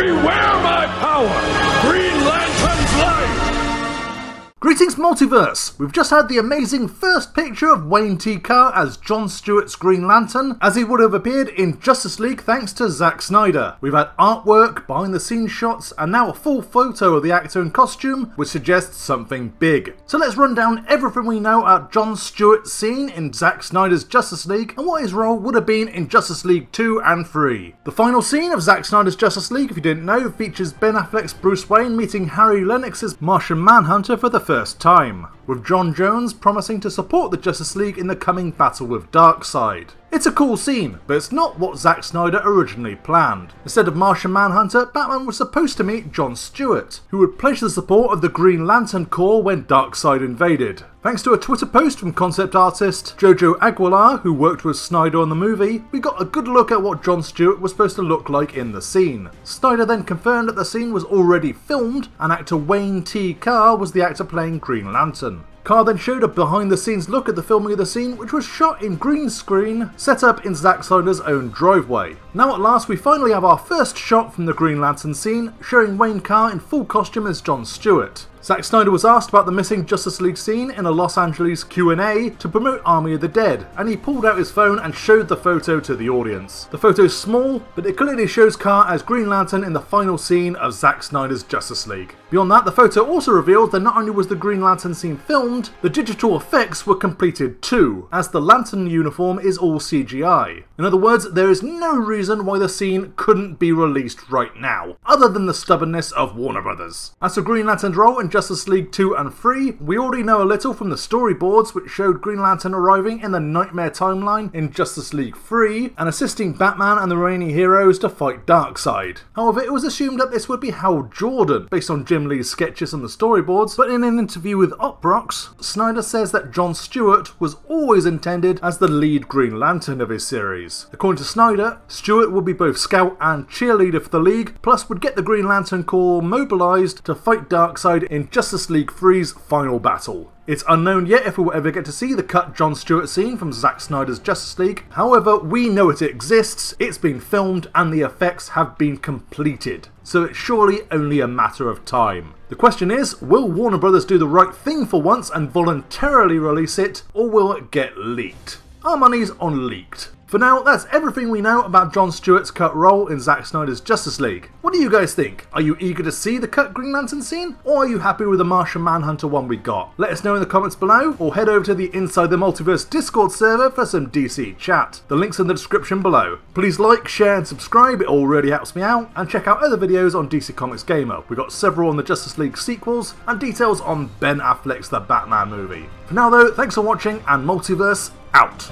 Beware my power! Greetings Multiverse! We've just had the amazing first picture of Wayne T. Carr as John Stewart's Green Lantern, as he would have appeared in Justice League thanks to Zack Snyder. We've had artwork, behind the scenes shots, and now a full photo of the actor in costume, which suggests something big. So let's run down everything we know about John Stewart's scene in Zack Snyder's Justice League, and what his role would have been in Justice League 2 and 3. The final scene of Zack Snyder's Justice League, if you didn't know, features Ben Affleck's Bruce Wayne meeting Harry Lennix's Martian Manhunter for the first time, with J'onn J'onzz promising to support the Justice League in the coming battle with Darkseid. It's a cool scene, but it's not what Zack Snyder originally planned. Instead of Martian Manhunter, Batman was supposed to meet John Stewart, who would pledge the support of the Green Lantern Corps when Darkseid invaded. Thanks to a Twitter post from concept artist Jojo Aguilar, who worked with Snyder on the movie, we got a good look at what John Stewart was supposed to look like in the scene. Snyder then confirmed that the scene was already filmed, and actor Wayne T. Carr was the actor playing Green Lantern. Carr then showed a behind the scenes look at the filming of the scene, which was shot in green screen, set up in Zack Snyder's own driveway. Now at last we finally have our first shot from the Green Lantern scene, showing Wayne Carr in full costume as John Stewart. Zack Snyder was asked about the missing Justice League scene in a Los Angeles Q&A to promote Army of the Dead, and he pulled out his phone and showed the photo to the audience. The photo is small, but it clearly shows Carr as Green Lantern in the final scene of Zack Snyder's Justice League. Beyond that, the photo also reveals that not only was the Green Lantern scene filmed, the digital effects were completed too, as the Lantern uniform is all CGI. In other words, there is no reason why the scene couldn't be released right now, other than the stubbornness of Warner Brothers. As for Green Lantern's role in Justice League 2 and 3, we already know a little from the storyboards which showed Green Lantern arriving in the Nightmare timeline in Justice League 3 and assisting Batman and the remaining heroes to fight Darkseid. However, it was assumed that this would be Hal Jordan, based on Jim Lee's sketches and the storyboards, but in an interview with Uproxx, Snyder says that John Stewart was always intended as the lead Green Lantern of his series. According to Snyder, Stewart would be both scout and cheerleader for the League, plus would get the Green Lantern Corps mobilised to fight Darkseid in Justice League 3's final battle. It's unknown yet if we will ever get to see the cut John Stewart scene from Zack Snyder's Justice League. However, we know it exists, it's been filmed, and the effects have been completed. So it's surely only a matter of time. The question is, will Warner Brothers do the right thing for once and voluntarily release it, or will it get leaked? Our money's on leaked. For now, that's everything we know about John Stewart's cut role in Zack Snyder's Justice League. What do you guys think? Are you eager to see the cut Green Lantern scene? Or are you happy with the Martian Manhunter one we got? Let us know in the comments below, or head over to the Inside the Multiverse Discord server for some DC chat. The link's in the description below. Please like, share and subscribe, it all really helps me out, and check out other videos on DC Comics Gamer. We've got several on the Justice League sequels, and details on Ben Affleck's The Batman movie. For now though, thanks for watching, and Multiverse out!